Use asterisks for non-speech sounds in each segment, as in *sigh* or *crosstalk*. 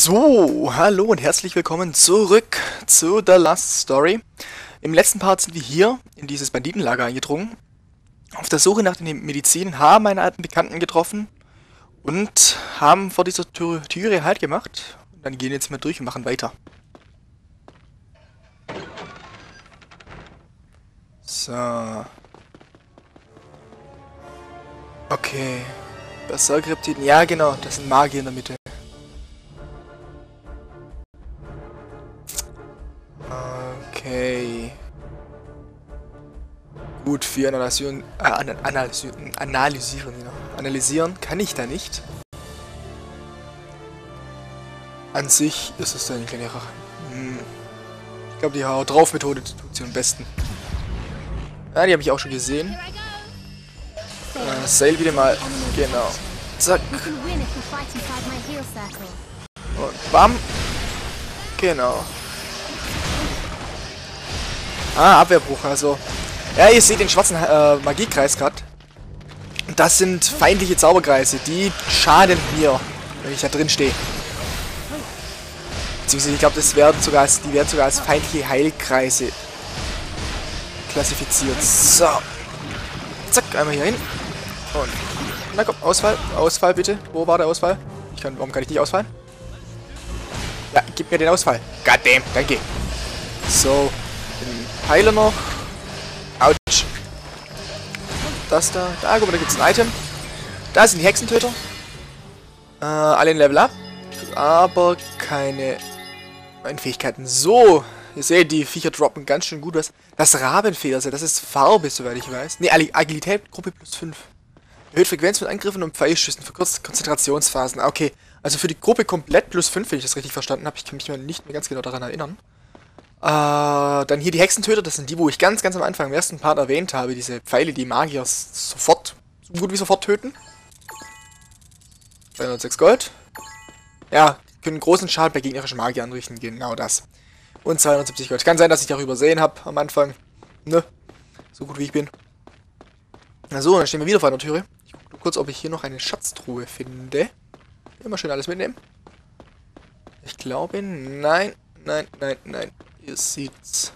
So, hallo und herzlich willkommen zurück zu The Last Story. Im letzten Part sind wir hier in dieses Banditenlager eingedrungen. Auf der Suche nach den Medizin haben einen alten Bekannten getroffen und haben vor dieser Tür Türe halt gemacht. Und dann gehen jetzt mal durch und machen weiter. So. Okay. Berserkreptiden. Ja, genau. Das sind Magier in der Mitte. Okay. Gut, für Analysieren, äh, analysieren, analysieren, analysieren kann ich da nicht. An sich ist es eine kleine Rache. Hm. Ich glaube, die Hau drauf Methode tut sie am besten. Ja, die habe ich auch schon gesehen. Äh, Sail wieder mal. Genau. Zack. Und bam. Genau. Ah, Abwehrbruch, also. Ja, ihr seht den schwarzen äh, Magiekreis gerade. Das sind feindliche Zauberkreise, die schaden mir, wenn ich da drin stehe. Beziehungsweise, ich glaube, werden sogar als, die werden sogar als feindliche Heilkreise klassifiziert. So. Zack, einmal hier hin. Und. Na komm, Ausfall. Ausfall bitte. Wo war der Ausfall? Ich kann, warum kann ich nicht ausfallen? Ja, gib mir den Ausfall. Goddamn, danke. So. Den Heiler noch. Autsch. Das da. Da, guck mal, da gibt's ein Item. Da sind die Hexentöter. Äh, alle in Level Up. Aber keine meine Fähigkeiten. So. Ihr seht, die Viecher droppen ganz schön gut was. Das Rabenfederse, das ist Farbe, soweit ich weiß. Ne, Agilität, Gruppe plus 5. Erhöht Frequenz von Angriffen und Pfeilschüssen, verkürzt Konzentrationsphasen. Okay, also für die Gruppe komplett plus 5, wenn ich das richtig verstanden habe. Ich kann mich mal nicht mehr ganz genau daran erinnern. Äh, dann hier die Hexentöter, das sind die, wo ich ganz, ganz am Anfang im ersten Part erwähnt habe. Diese Pfeile, die Magier sofort, so gut wie sofort töten. 306 Gold. Ja, können großen Schaden bei gegnerischen Magier anrichten, genau das. Und 270 Gold. Kann sein, dass ich darüber übersehen habe am Anfang. Ne? So gut wie ich bin. Na so, dann stehen wir wieder vor einer Türe. Ich gucke kurz, ob ich hier noch eine Schatztruhe finde. Immer schön alles mitnehmen. Ich glaube, nein, nein, nein, nein. Hier sieht's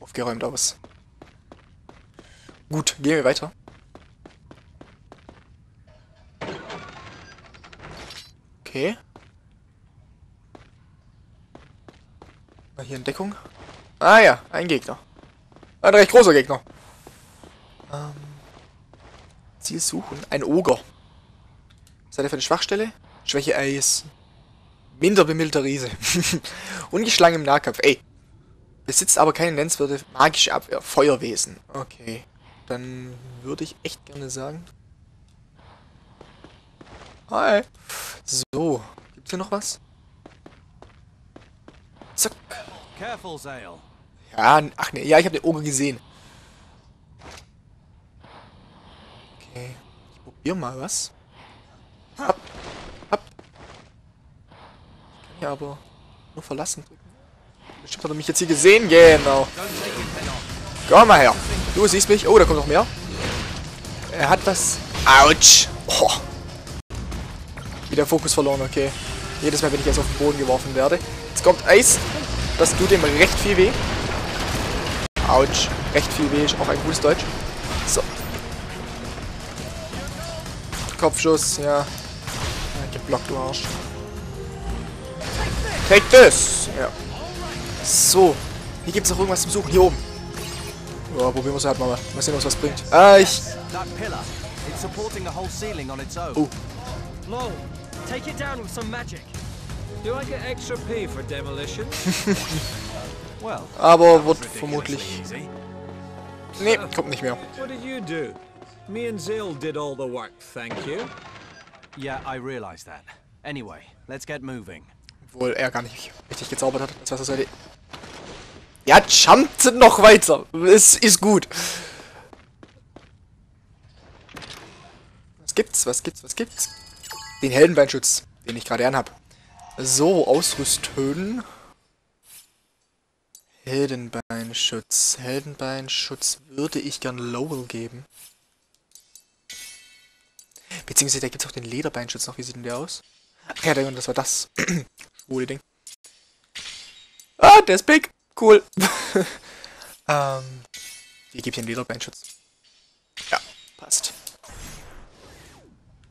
aufgeräumt aus. Gut, gehen wir weiter. Okay. Mal hier in Deckung. Ah ja, ein Gegner. Ein recht großer Gegner. Ähm, Ziel suchen. Ein Oger. Seid ihr für eine Schwachstelle? Schwäche Eis. Minder bemilter Riese. *laughs* Ungeschlagen im Nahkampf. Ey, Besitzt aber keine nennenswerte magische Abwehr. Feuerwesen. Okay. Dann würde ich echt gerne sagen. Hi. So. Gibt's hier noch was? Zack. Ja, ach ne, ja, ich habe den Oger gesehen. Okay. Ich probiere mal was. Hopp. Hopp. Ich kann hier aber nur verlassen drücken. Bestimmt hat er mich jetzt hier gesehen. Genau. Komm mal her. Du siehst mich. Oh, da kommt noch mehr. Er hat was... Autsch. Oh. Wieder Fokus verloren, okay. Jedes Mal, wenn ich jetzt auf den Boden geworfen werde. Jetzt kommt Eis. Das tut ihm recht viel weh. Autsch. Recht viel weh ist auch ein gutes Deutsch. So. Kopfschuss, ja. ja geblockt, du Arsch. Take this! Ja. So. Hier gibt es noch irgendwas zum Suchen. Hier oben. Ja, probieren wir es halt mal. Mal sehen, was das bringt. Ah, ich... Oh. take it down with some magic. Do I get extra P for demolition? *laughs* Aber wird vermutlich... Nee, kommt nicht mehr. What did you do? Me and Zill did all the work, thank you. Yeah, I realize that. Anyway, let's get moving. Obwohl er gar nicht richtig gezaubert hat. Das war so ja, jumpt noch weiter. Es ist gut. Was gibt's? Was gibt's? Was gibt's? Den Heldenbeinschutz, den ich gerade anhab. So, ausrüsten. Heldenbeinschutz. Heldenbeinschutz würde ich gern Lowell geben. Beziehungsweise da gibt es auch den Lederbeinschutz noch. Wie sieht denn der aus? Ach ja, das war das. *clears throat* gute Ding. Ah, der ist big. Cool. *laughs* ähm, wie gibt hier einen Lederbeinschutz? Ja, passt.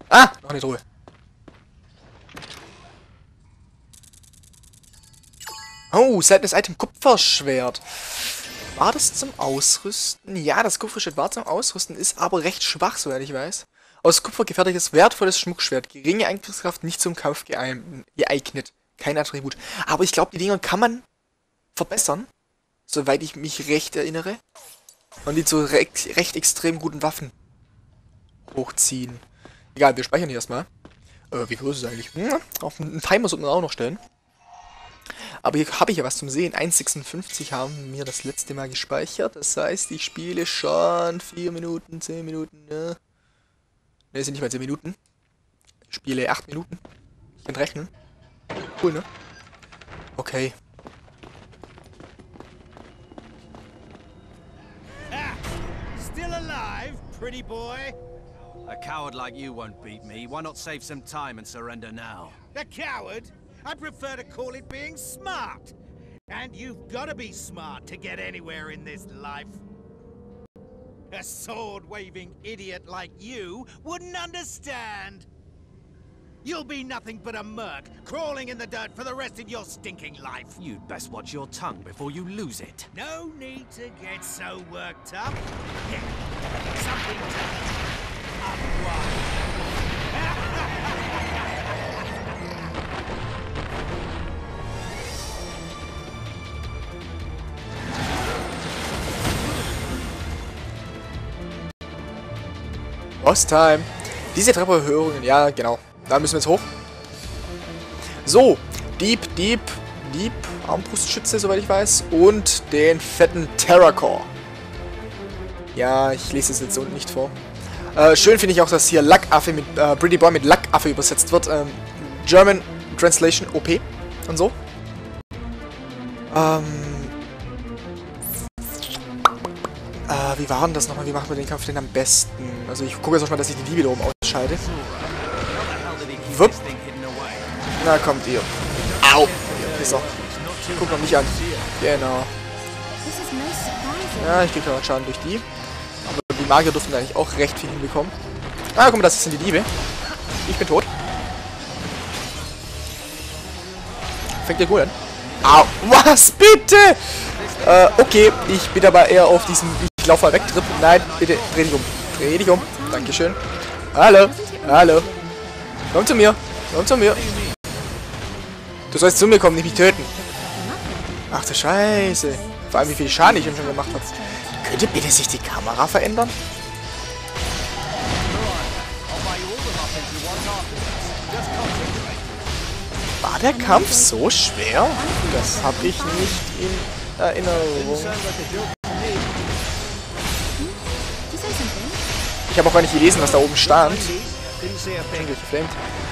Ah, noch eine Truhe. Oh, seltenes Item Kupferschwert. War das zum Ausrüsten? Ja, das Kupferschwert war zum Ausrüsten, ist aber recht schwach, soweit ich weiß. Aus Kupfer gefertigtes, wertvolles Schmuckschwert. Geringe Angriffskraft, nicht zum Kampf geeignet. Kein Attribut. Aber ich glaube, die Dinger kann man verbessern. Soweit ich mich recht erinnere. Und die zu recht, recht extrem guten Waffen hochziehen. Egal, wir speichern hier erstmal. Äh, wie groß ist es eigentlich? Hm, auf einen Timer sollten wir auch noch stellen. Aber hier habe ich ja was zum Sehen. 1,56 haben wir das letzte Mal gespeichert. Das heißt, ich spiele schon 4 Minuten, 10 Minuten, ja. Ne, sind nicht mal 10 Minuten. Ich spiele 8 Minuten. Ich kann rechnen. Cool, ne? Okay. Still alive, pretty boy? A coward like you won't beat me. Why not save some time and surrender now? A coward? I prefer to call it being smart. And you've got to be smart to get anywhere in this life. A sword-waving idiot like you wouldn't understand. You'll be nothing but a merc, crawling in the dirt for the rest of your stinking life. You'd best watch your tongue before you lose it. No need to get so worked up. Here, something to unwind. Boss Time. Diese Trepperhörungen, ja, genau. Da müssen wir jetzt hoch. So, Dieb, Dieb, Dieb, Armbrustschütze, soweit ich weiß. Und den fetten Terracore. Ja, ich lese es jetzt so nicht vor. Äh, schön finde ich auch, dass hier Lackaffe mit, äh, Pretty Boy mit Lackaffe übersetzt wird. Ähm, German Translation OP und so. Ähm, Äh, wie war denn das nochmal? Wie machen wir den Kampf denn am besten? Also ich gucke jetzt auch mal, dass ich die Liebe da oben ausschalte. Wupp. Na, kommt ihr. Au! Ihr Pisser. Guck noch mich an. Genau. Ja, ich krieg da Schaden durch die. Aber die Magier dürfen eigentlich auch recht viel hinbekommen. Ah, guck mal, das sind die Diebe. Ich bin tot. Fängt ihr gut an? Au! Was? Bitte? Äh, okay. Ich bin aber eher auf diesem ich laufe mal weg, Trip. Nein, bitte, dreh dich um. Dreh dich um. Dankeschön. Hallo. Hallo. Komm zu mir. Komm zu mir. Du sollst zu mir kommen, nicht mich töten. Ach du Scheiße. Vor allem, wie viel Schaden ich ihm schon gemacht habe. Könnte bitte sich die Kamera verändern? War der Kampf so schwer? Das habe ich nicht in Erinnerung. Ich habe auch gar nicht gelesen, was da oben stand.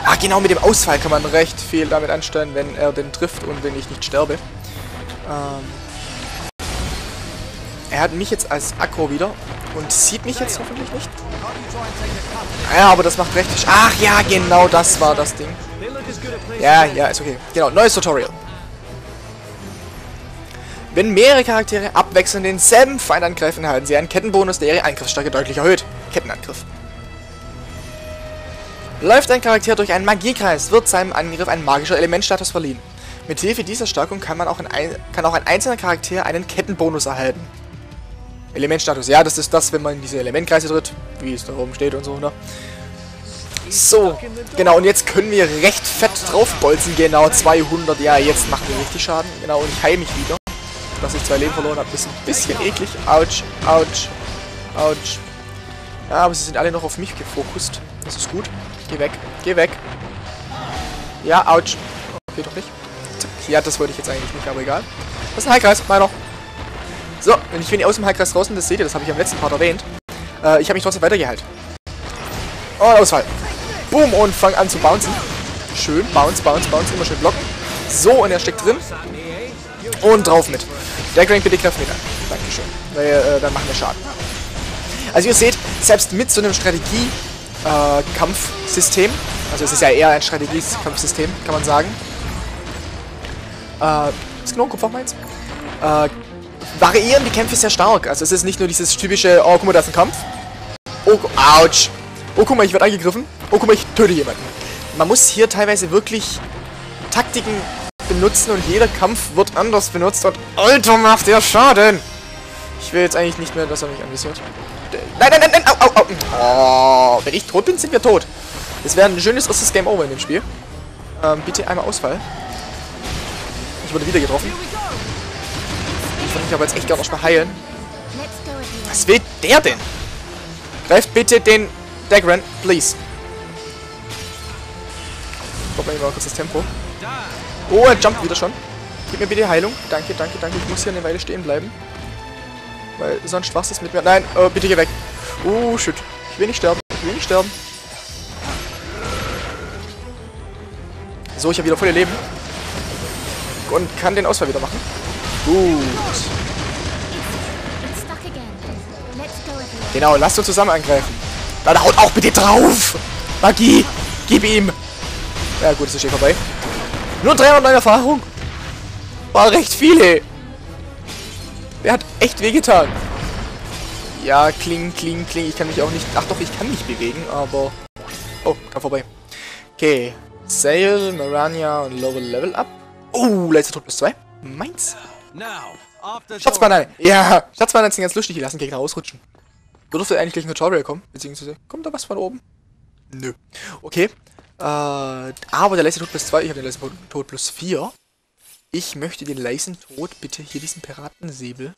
Ah, genau, mit dem Ausfall kann man recht viel damit anstellen, wenn er den trifft und wenn ich nicht sterbe. Ähm er hat mich jetzt als Akro wieder und sieht mich jetzt hoffentlich nicht. Ja, aber das macht recht. Ach ja, genau das war das Ding. Ja, ja, ist okay. Genau, neues Tutorial. Wenn mehrere Charaktere abwechselnd denselben Feind angreifen, erhalten sie einen Kettenbonus, der ihre Angriffsstärke deutlich erhöht. Kettenangriff. Läuft ein Charakter durch einen Magiekreis, wird seinem Angriff ein magischer Elementstatus verliehen. Mit Hilfe dieser Stärkung kann, man auch ein, kann auch ein einzelner Charakter einen Kettenbonus erhalten. Elementstatus, ja, das ist das, wenn man in diese Elementkreise tritt, wie es da oben steht und so, ne? So, genau, und jetzt können wir recht fett draufbolzen, genau, 200, ja, jetzt machen wir richtig Schaden, genau, und ich heile mich wieder dass ich zwei Leben verloren habe, ist ein bisschen eklig. Autsch, ouch, ouch. Ja, aber sie sind alle noch auf mich gefokust. Das ist gut. Geh weg, geh weg. Ja, ouch. Okay, doch nicht. Ja, das wollte ich jetzt eigentlich nicht, aber egal. Das ist ein Heilkreis, meiner. So, und ich bin aus dem Heilkreis draußen, das seht ihr, das habe ich am letzten Part erwähnt. Äh, ich habe mich trotzdem weitergeheilt. Oh, Ausfall. Boom, und fang an zu bouncen. Schön, bounce, bounce, bounce, immer schön blocken. So, und er steckt drin. Und drauf mit. Der Crank bitte Kraft mit an. Dankeschön. Weil, äh, dann machen wir Schaden. Also ihr seht, selbst mit so einem Strategie-Kampfsystem, äh, also es ist ja eher ein Strategie-Kampfsystem, kann man sagen, Äh, ist genug, Kupfer meins. Äh, variieren die Kämpfe sehr stark. Also es ist nicht nur dieses typische, oh, guck mal, da ist ein Kampf. Oh, ouch. Oh, guck mal, ich werde angegriffen. Oh, guck mal, ich töte jemanden. Man muss hier teilweise wirklich Taktiken benutzen und jeder Kampf wird anders benutzt und Alter, macht der Schaden. Ich will jetzt eigentlich nicht mehr, dass er mich anvisiert. Nein, nein, nein, nein, au, au, au. Oh, wenn ich tot bin, sind wir tot. Das wäre ein schönes erstes Game Over in dem Spiel. Ähm, bitte einmal Ausfall. Ich wurde wieder getroffen. Ich würde mich aber jetzt echt gerne noch mal heilen. Was will der denn? Greift bitte den Dagran, please. Stopp mal kurz das Tempo. Oh, er jumpt wieder schon. Gib mir bitte Heilung. Danke, danke, danke. Ich muss hier eine Weile stehen bleiben. Weil sonst was ist mit mir. Nein, oh, bitte geh weg. Oh, shit. Ich will nicht sterben. Ich will nicht sterben. So, ich habe wieder volle Leben. Und kann den Ausfall wieder machen. Gut. Genau, lasst uns zusammen angreifen. Dann haut auch bitte drauf! Magie! Gib ihm! Ja gut, ist eh vorbei. Nur 309 Erfahrung! War recht viele! Der hat echt wehgetan. Ja, kling, kling, kling. Ich kann mich auch nicht... Ach doch, ich kann mich bewegen, aber... Oh, kam vorbei. Okay. Sail, Marania und Lower Level Up. Oh, letzter Tod plus 2. Meins. Schatzbanane. Ja, Schatzbanane sind ganz lustig. Die lassen Gegner ausrutschen. Dürfte eigentlich gleich ein Tutorial kommen. Beziehungsweise, kommt da was von oben? Nö. Okay. Äh, aber der leise Tod plus 2, ich habe den leisen Tod plus 4. Ich möchte den leisen Tod bitte hier diesen Piratensäbel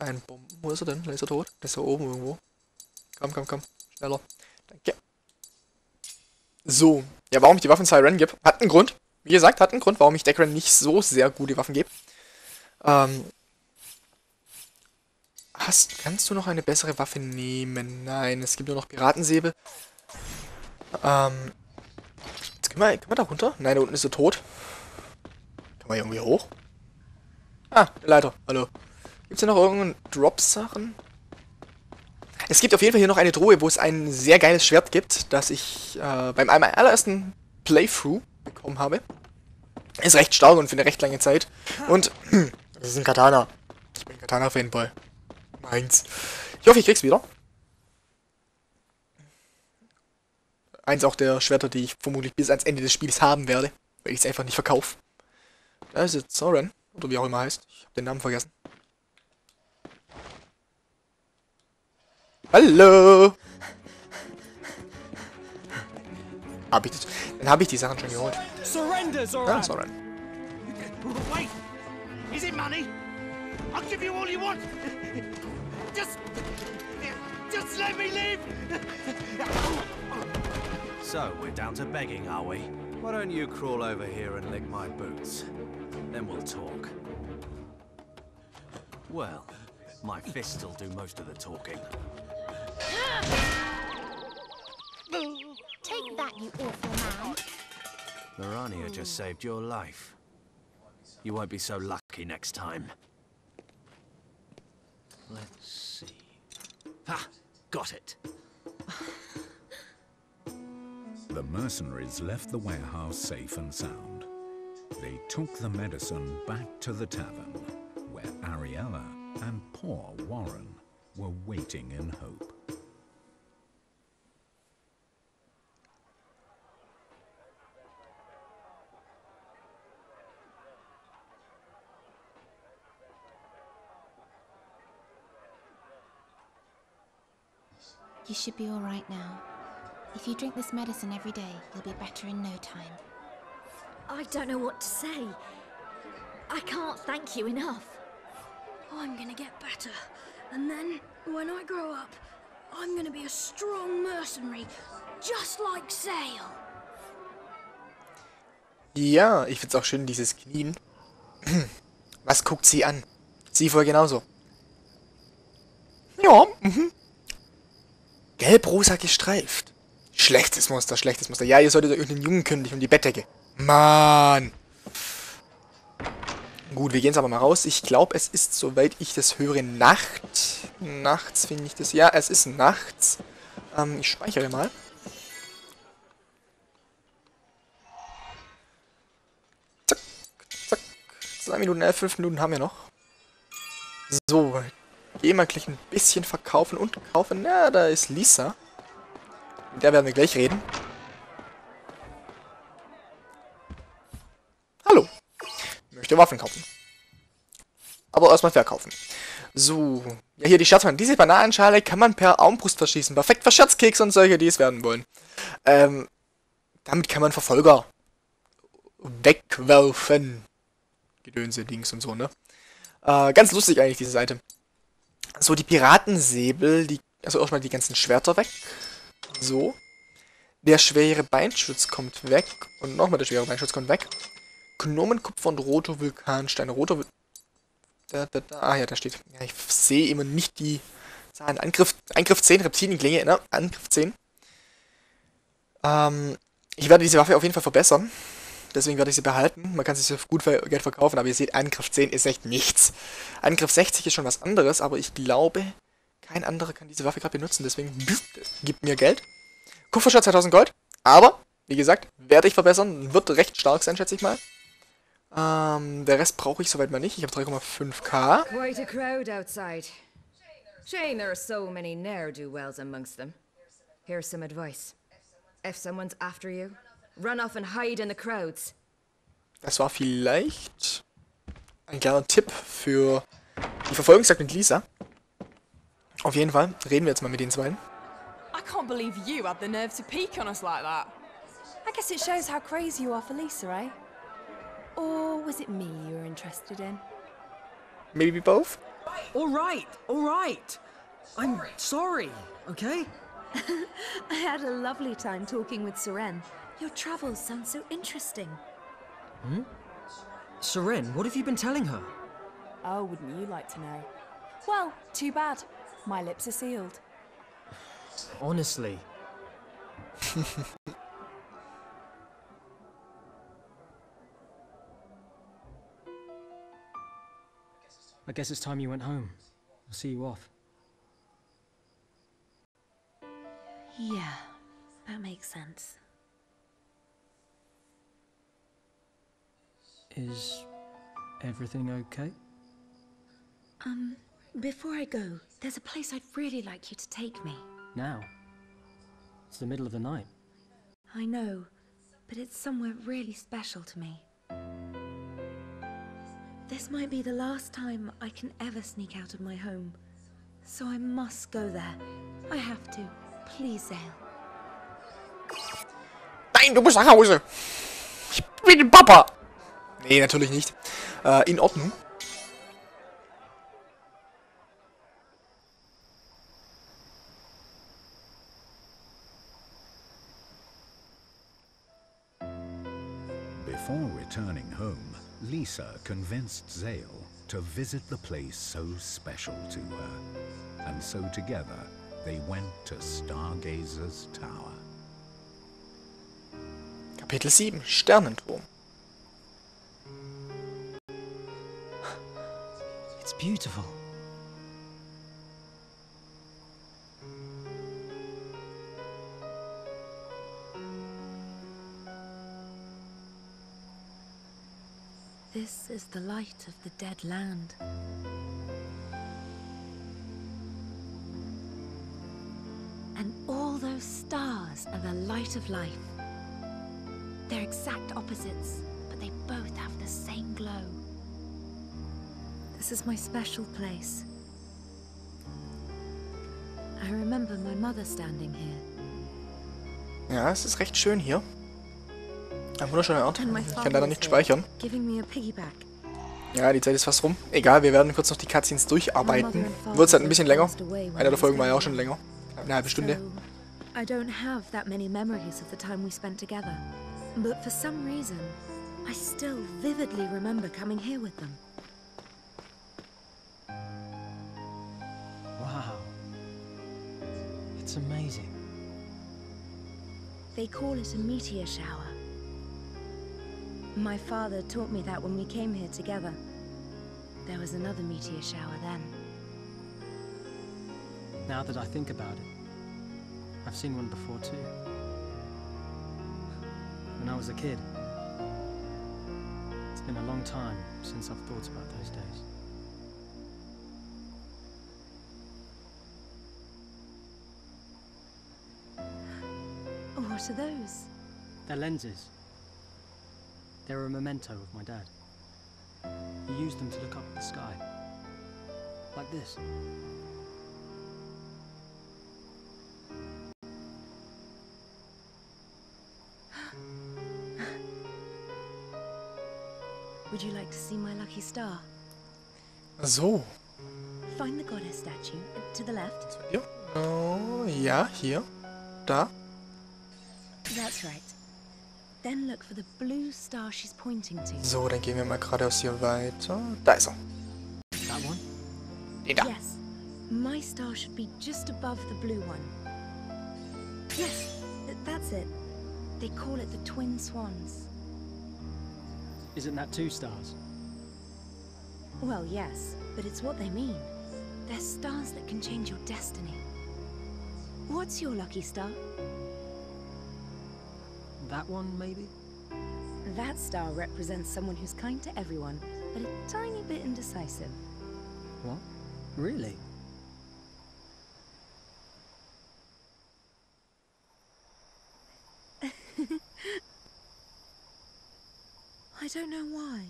reinbomben. Wo ist er denn? Leiser Tod? Der ist da oben irgendwo. Komm, komm, komm. Schneller. Danke. So. Ja, warum ich die Waffen Siren gebe, hat einen Grund. Wie gesagt, hat einen Grund, warum ich Dekran nicht so sehr gute Waffen gebe. Ähm, Hast, kannst du noch eine bessere Waffe nehmen? Nein, es gibt nur noch Piratensäbel. Ähm. Jetzt können wir, können wir da runter? Nein, da unten ist er tot. Kann man irgendwie hoch? Ah, der Leiter. Hallo. Gibt es hier noch irgendeinen Drop-Sachen? Es gibt auf jeden Fall hier noch eine Truhe, wo es ein sehr geiles Schwert gibt, das ich äh, beim allerersten Playthrough bekommen habe. Ist recht stark und für eine recht lange Zeit. Und *clears throat* das ist ein Katana. Ich bin Katana-Fanboy. Meins. Ich hoffe, ich krieg's wieder. Eins auch der Schwerter, die ich vermutlich bis ans Ende des Spiels haben werde, weil ich es einfach nicht verkaufe. Da ist jetzt Soren, oder wie auch immer heißt. Ich habe den Namen vergessen. Hallo! Hab ich das, dann habe ich die Sachen schon geholt. Surrender, Zoran. Ja, Soren. Wait, is it money? I'll give you all you want. Just, just let me live. So, we're down to begging, are we? Why don't you crawl over here and lick my boots? Then we'll talk. Well, my fist'll do most of the talking. Take that, you awful man. Marania just saved your life. You won't be so lucky next time. Let's see. Ha! Got it. The mercenaries left the warehouse safe and sound. They took the medicine back to the tavern, where Ariella and poor Warren were waiting in hope. You should be all right now. If you drink this medicine every day, you'll be better in no time. I don't know what to say. I can't thank you enough. I'm gonna get better. And then, when I grow up, I'm gonna be a strong mercenary, just like Sale. Ja, ich find's auch schön, dieses Knien. *clears throat* Was guckt sie an? Sie voll genauso. Ja, mhm. Gelb-rosa gestreift. Schlechtes Muster, schlechtes Muster. Ja, ihr solltet euch irgendeinen Jungen kündigen um die Bettdecke. Mann. Gut, wir gehen jetzt aber mal raus. Ich glaube, es ist, soweit ich das höre, Nacht. Nachts finde ich das. Ja, es ist nachts. Ähm, ich speichere mal. Zack. 2 Minuten 11, 5 Minuten haben wir noch. So, gehen wir gleich ein bisschen verkaufen und kaufen. Ja, da ist Lisa. Mit der werden wir gleich reden. Hallo. Möchte Waffen kaufen. Aber erstmal verkaufen. So. Ja, hier die Scherzmann. Diese Bananenschale kann man per Armbrust verschießen. Perfekt für Scherzkeks und solche, die es werden wollen. Ähm, damit kann man Verfolger wegwerfen. Gedönse, Dings und so, ne? Äh, ganz lustig eigentlich, diese Seite. So, die Piratensäbel, die, also erstmal die ganzen Schwerter weg. So. Der schwere Beinschutz kommt weg. Und nochmal der schwere Beinschutz kommt weg. Gnomenkupfer und roter Vulkanstein. Roter da, da, da, ah ja, da steht. Ja, ich sehe immer nicht die Zahlen. Angriff, Angriff 10, Reptilienklinge, ne? Angriff 10. Ähm, ich werde diese Waffe auf jeden Fall verbessern. Deswegen werde ich sie behalten. Man kann sie für gut Geld verkaufen, aber ihr seht, Angriff 10 ist echt nichts. Angriff 60 ist schon was anderes, aber ich glaube, kein anderer kann diese Waffe gerade benutzen. Deswegen *laughs* gibt mir Geld. Kupferschatz 2000 Gold. Aber, wie gesagt, werde ich verbessern. Wird recht stark sein, schätze ich mal. Ähm, der Rest brauche ich soweit mal nicht. Ich habe 3,5k. Quite a crowd outside. Shame there are so many ne'er-do-wells amongst them. Here's some advice. If someone's after you, run off and hide in the crowds. Das war vielleicht ein kleiner Tipp für die Verfolgungsjagd mit Lisa. Auf jeden Fall reden wir jetzt mal mit den zwei. I can't believe you had the nerve to peek on us like that. I guess it shows how crazy you are for Lisa, eh? Or was it me you were interested in? Maybe both? All right, all right. I'm sorry, okay? *laughs* I had a lovely time talking with Seren. Your travels sound so interesting. Hmm? Seren, what have you been telling her? Oh, wouldn't you like to know? Well, too bad. My lips are sealed. Honestly. *laughs* I guess it's time you went home. I'll see you off. Yeah, that makes sense. Is everything okay? Um, before I go, there's a place I'd really like you to take me. Now? It's the middle of the night. I know, but it's somewhere really special to me. This might be the last time I can ever sneak out of my home. So I must go there. I have to. Please, Zale. Nein, du musst nach Hause. Ich bin Papa. Nee, natürlich nicht. Äh, in Ordnung. Before returning home, Lisa convinced Zale to visit the place so special to her. And so together, they went to Stargazer's Tower. Kapitel 7, Sternenturm. It's beautiful. This is the light of the dead land. And all those stars are the light of life. They're exact opposites, but they both have the same glow. This is my special place. I remember my mother standing here. Ja, es ist recht schön hier. Ein wunderschöner Ort. Ich kann leider nicht speichern. Ja, die Zeit ist fast rum. Egal, wir werden kurz noch die Cutscenes durcharbeiten. Wird halt ein bisschen länger. Einer der Folgen war ja auch schon länger. Eine halbe Stunde. I don't have that many memories of the time we spent together. But for some reason, I still vividly remember coming here with them. Wow. It's amazing. They call it a meteor shower. My father taught me that when we came here together. There was another meteor shower then. Now that I think about it, I've seen one before too. When I was a kid. It's been a long time since I've thought about those days. What are those? They're lenses. They're a memento of my dad. He used them to look up at the sky. Like this. *gasps* Would you like to see my lucky star? So. Find the goddess statue to the left. Hier. Oh, ja, hier. Da. That's right. Then look for the blue star she's pointing to. So, dann gehen wir mal geradeaus hier weiter. Da ist er. That one? Den da. Yes. My star should be just above the blue one. Yes, that's it. They call it the Twin Swans. Isn't that two stars? Well, yes, but it's what they mean. They're stars that can change your destiny. What's your lucky star? That one, maybe? That star represents someone who's kind to everyone, but a tiny bit indecisive. What? Really? *laughs* I don't know why,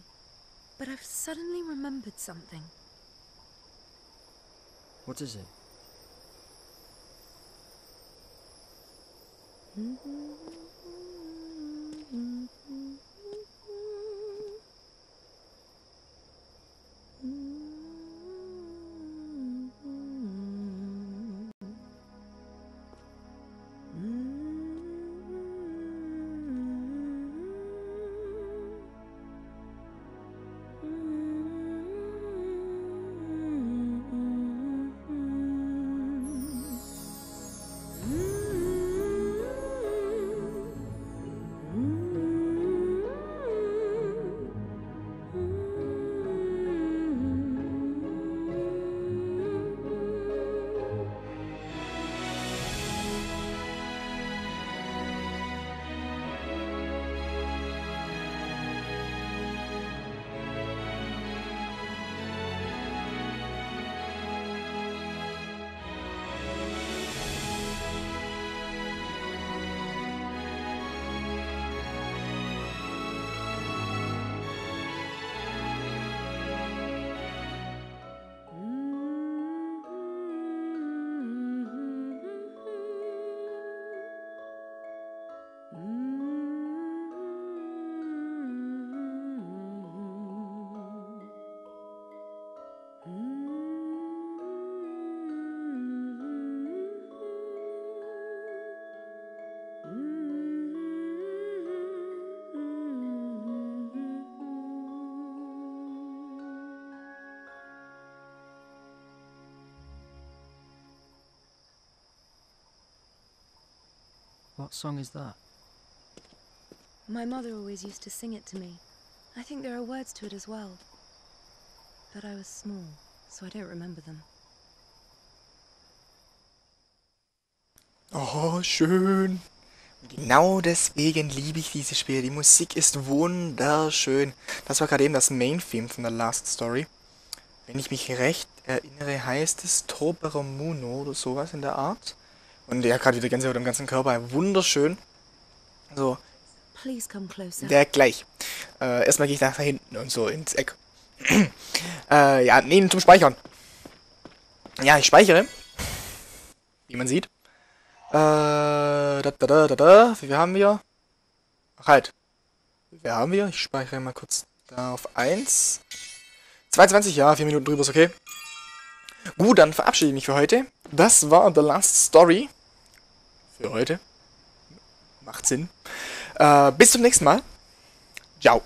but I've suddenly remembered something. What is it? Mm-hmm. What song is that? My mother always used to sing it to me. I think there are words to it as well. But I was small, so I don't remember them. Oh, schön. Genau deswegen liebe ich dieses Spiel. Die Musik ist wunderschön. Das war gerade eben das Main-Theme von der Last Story. Wenn ich mich recht erinnere, heißt es Tobero Muno oder sowas in der Art. Und ja, gerade wieder Gänsehaut im ganzen Körper. Wunderschön. So, der gleich. Äh, erstmal gehe ich nach da hinten und so ins Eck. *clears throat* äh, ja, nee, zum Speichern. Ja, ich speichere. Wie man sieht. Äh, da, da, da, da, da. Wie viel haben wir? Ach halt. Wie viel haben wir? Ich speichere mal kurz da auf 1. 22, ja, 4 Minuten drüber ist okay. Gut, dann verabschiede ich mich für heute. Das war The Last Story. Für heute. Macht Sinn. Äh, bis zum nächsten Mal. Ciao.